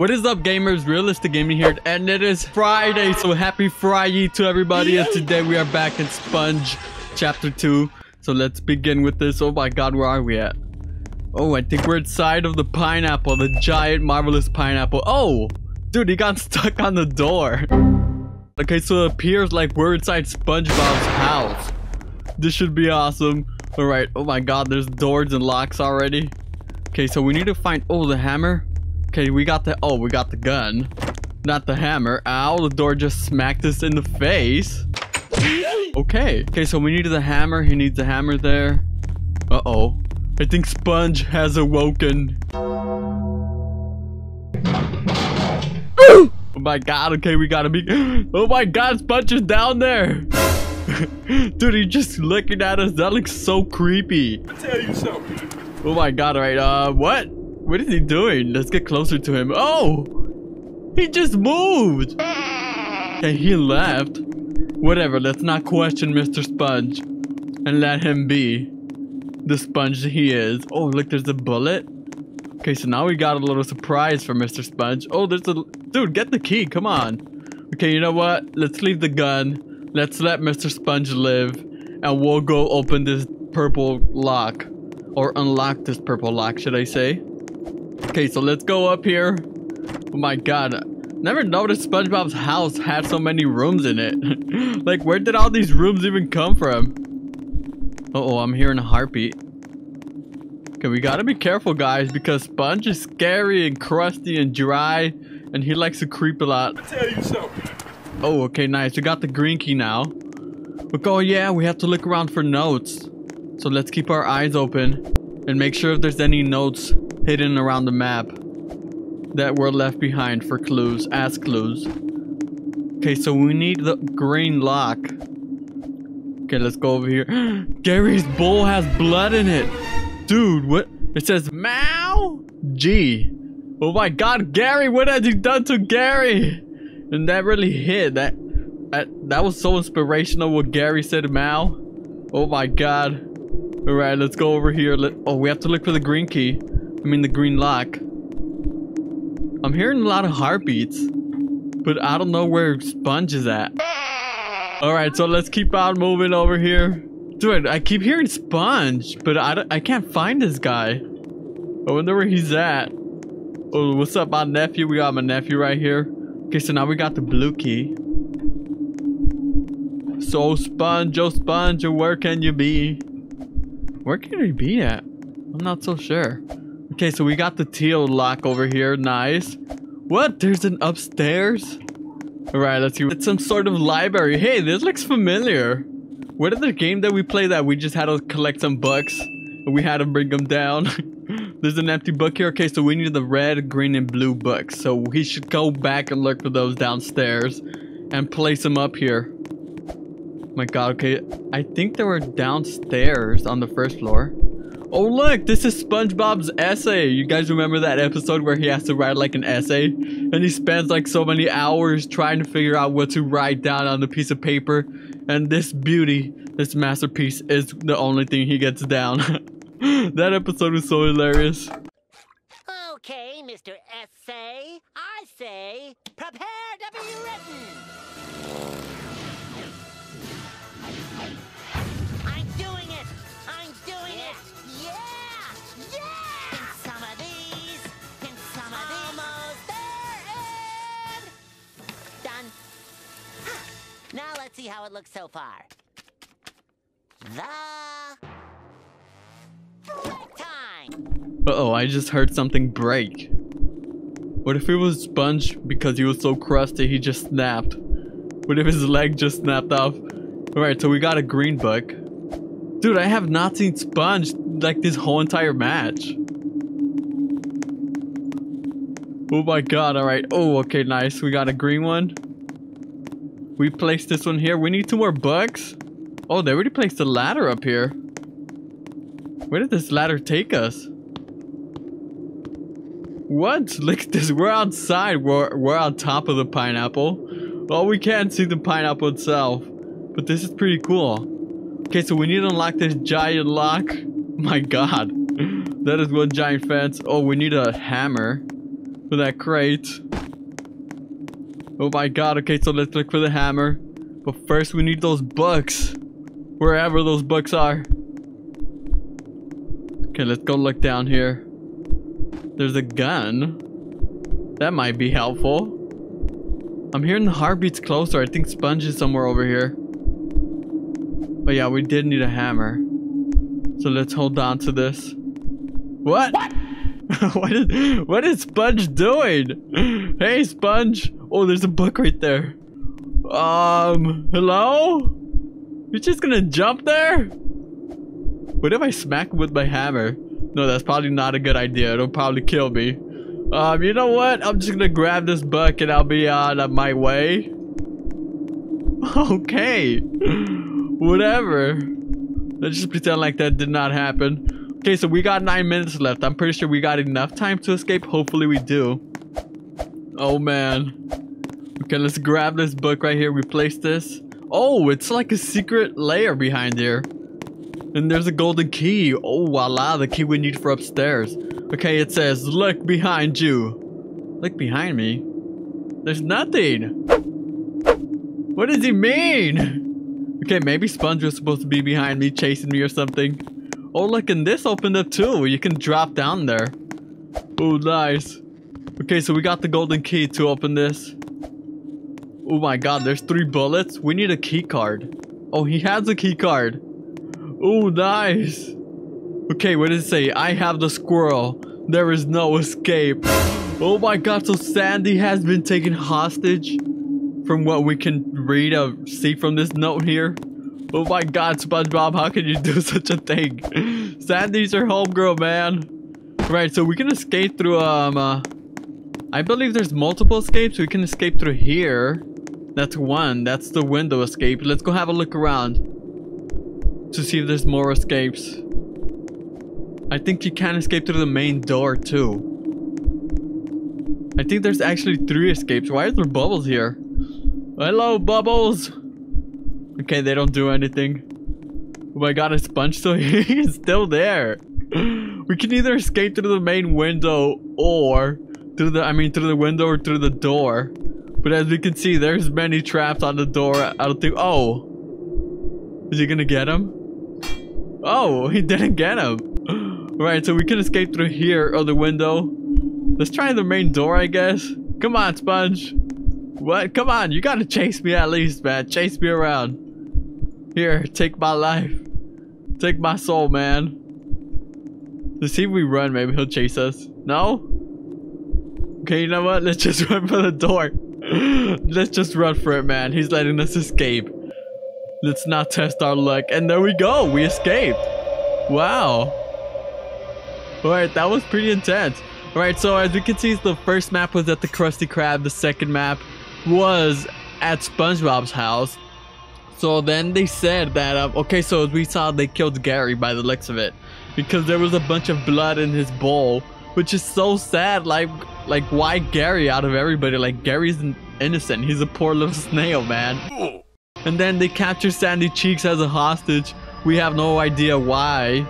What is up, gamers? Realistic Gaming here, and it is Friday, so happy Friday to everybody. And today we are back in Sponge Chapter 2. So let's begin with this. Oh my god, where are we at? Oh, I think we're inside of the pineapple, the giant, marvelous pineapple. Oh, dude, he got stuck on the door. Okay, so it appears like we're inside SpongeBob's house. This should be awesome. All right. Oh my god, there's doors and locks already. Okay, so we need to find... Oh, the hammer. Okay, we got the... Oh, we got the gun. Not the hammer. Ow, the door just smacked us in the face. Okay. Okay, so we needed the hammer. He needs the hammer there. Uh-oh. I think Sponge has awoken. oh my god, okay, we gotta be... Oh my god, Sponge is down there. Dude, he's just looking at us. That looks so creepy. I tell you something. Oh my god, alright, uh, what? What is he doing? Let's get closer to him. Oh! He just moved! Okay, he left. Whatever, let's not question Mr. Sponge. And let him be. The sponge he is. Oh, look, there's a bullet. Okay, so now we got a little surprise for Mr. Sponge. Oh, there's a... Dude, get the key, come on. Okay, you know what? Let's leave the gun. Let's let Mr. Sponge live. And we'll go open this purple lock. Or unlock this purple lock, should I say. Okay, so let's go up here. Oh my god. Never noticed SpongeBob's house had so many rooms in it. like, where did all these rooms even come from? Uh oh I'm hearing a heartbeat. Okay, we gotta be careful, guys, because Sponge is scary and crusty and dry, and he likes to creep a lot. I tell you something. Oh, okay, nice. We got the green key now. Look, oh yeah, we have to look around for notes. So let's keep our eyes open and make sure if there's any notes hidden around the map that were left behind for clues, as clues. Okay, so we need the green lock. Okay, let's go over here. Gary's bowl has blood in it. Dude, what? It says Mao G. Oh my god, Gary, what have you done to Gary? And that really hit. That that, that was so inspirational what Gary said Mao. Oh my god. Alright, let's go over here. Let, oh, we have to look for the green key. I mean the green lock. I'm hearing a lot of heartbeats. But I don't know where Sponge is at. Alright, so let's keep on moving over here. Dude, I keep hearing Sponge, but I, I can't find this guy. I wonder where he's at. Oh, what's up, my nephew? We got my nephew right here. Okay, so now we got the blue key. So, Sponge, oh Sponge, where can you be? Where can he be at? I'm not so sure. Okay, so we got the teal lock over here. Nice. What? There's an upstairs? Alright, let's see. It's some sort of library. Hey, this looks familiar. What is the game that we played that we just had to collect some books? And we had to bring them down? There's an empty book here. Okay, so we need the red, green, and blue books. So we should go back and look for those downstairs. And place them up here. my god, okay. I think they were downstairs on the first floor. Oh look, this is SpongeBob's essay. You guys remember that episode where he has to write like an essay? And he spends like so many hours trying to figure out what to write down on a piece of paper. And this beauty, this masterpiece is the only thing he gets down. that episode was so hilarious. Let's see how it looks so far. The time. Uh-oh, I just heard something break. What if it was Sponge because he was so crusty he just snapped? What if his leg just snapped off? Alright, so we got a green book. Dude, I have not seen Sponge like this whole entire match. Oh my god, alright. Oh, okay, nice. We got a green one. We placed this one here. We need two more bugs. Oh, they already placed the ladder up here. Where did this ladder take us? What? Look at this. We're outside. We're, we're on top of the pineapple. Well, we can't see the pineapple itself. But this is pretty cool. Okay, so we need to unlock this giant lock. My god. That is one giant fence. Oh, we need a hammer. for that crate. Oh my god, okay, so let's look for the hammer. But first we need those books. Wherever those books are. Okay, let's go look down here. There's a gun. That might be helpful. I'm hearing the heartbeats closer. I think Sponge is somewhere over here. But yeah, we did need a hammer. So let's hold on to this. What? What, what is what is Sponge doing? Hey Sponge! Oh, there's a book right there. Um, hello? You're just gonna jump there? What if I smack him with my hammer? No, that's probably not a good idea. It'll probably kill me. Um, you know what? I'm just gonna grab this book and I'll be on my way. Okay. Whatever. Let's just pretend like that did not happen. Okay, so we got nine minutes left. I'm pretty sure we got enough time to escape. Hopefully we do. Oh, man. Okay, let's grab this book right here. Replace this. Oh, it's like a secret layer behind here. And there's a golden key. Oh, voila, the key we need for upstairs. Okay, it says, look behind you. Look behind me? There's nothing. What does he mean? Okay, maybe Sponge was supposed to be behind me, chasing me or something. Oh, look, and this opened up too. You can drop down there. Oh, nice. Okay, so we got the golden key to open this. Oh my god, there's three bullets. We need a key card. Oh, he has a key card. Oh, nice. Okay, what does it say? I have the squirrel. There is no escape. Oh my god, so Sandy has been taken hostage from what we can read or see from this note here. Oh my god, SpongeBob, how can you do such a thing? Sandy's your homegirl, man. Right, so we can escape through, um, uh, I believe there's multiple escapes. We can escape through here. That's one. That's the window escape. Let's go have a look around to see if there's more escapes. I think you can escape through the main door too. I think there's actually three escapes. Why are there bubbles here? Hello, bubbles! Okay, they don't do anything. Oh my god, a sponge still He's still there. We can either escape through the main window or through the I mean through the window or through the door. But as we can see, there's many traps on the door. I don't think oh. Is he gonna get him? Oh, he didn't get him. Right, so we can escape through here or the window. Let's try the main door, I guess. Come on, Sponge. What? Come on, you gotta chase me at least, man. Chase me around. Here, take my life. Take my soul, man. Let's see if we run, maybe he'll chase us. No? Okay, you know what? Let's just run for the door. Let's just run for it, man. He's letting us escape. Let's not test our luck. And there we go. We escaped. Wow. Alright, that was pretty intense. Alright, so as we can see, the first map was at the Krusty Krab. The second map was at SpongeBob's house. So then they said that, um, okay, so as we saw they killed Gary by the looks of it. Because there was a bunch of blood in his bowl. Which is so sad. Like, like why Gary out of everybody? Like, Gary's innocent. He's a poor little snail, man. And then they capture Sandy Cheeks as a hostage. We have no idea why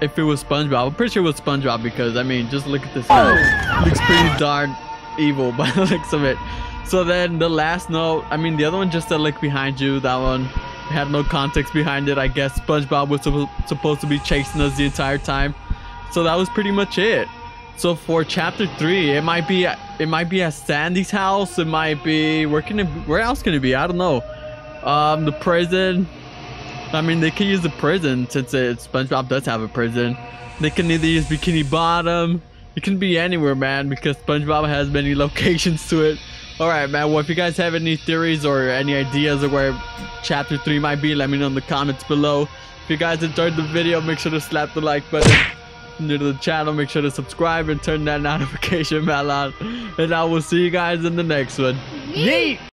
if it was SpongeBob. I'm pretty sure it was SpongeBob because, I mean, just look at this oh. head. Looks pretty darn evil by the looks of it. So then the last note, I mean, the other one just said look behind you. That one had no context behind it. I guess SpongeBob was supposed to be chasing us the entire time. So that was pretty much it. So for chapter three, it might be it might be at Sandy's house. It might be where can it where else can it be? I don't know. Um, the prison. I mean, they can use the prison since it, SpongeBob does have a prison. They can either use Bikini Bottom. It can be anywhere, man, because SpongeBob has many locations to it. Alright, man. Well, if you guys have any theories or any ideas of where Chapter 3 might be, let me know in the comments below. If you guys enjoyed the video, make sure to slap the like button. New to the channel, make sure to subscribe and turn that notification bell on. And I will see you guys in the next one. Yeet! Perfect.